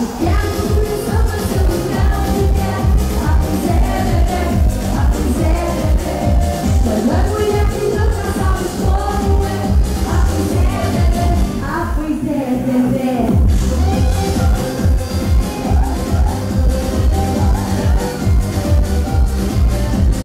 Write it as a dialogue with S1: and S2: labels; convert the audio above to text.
S1: Yeah.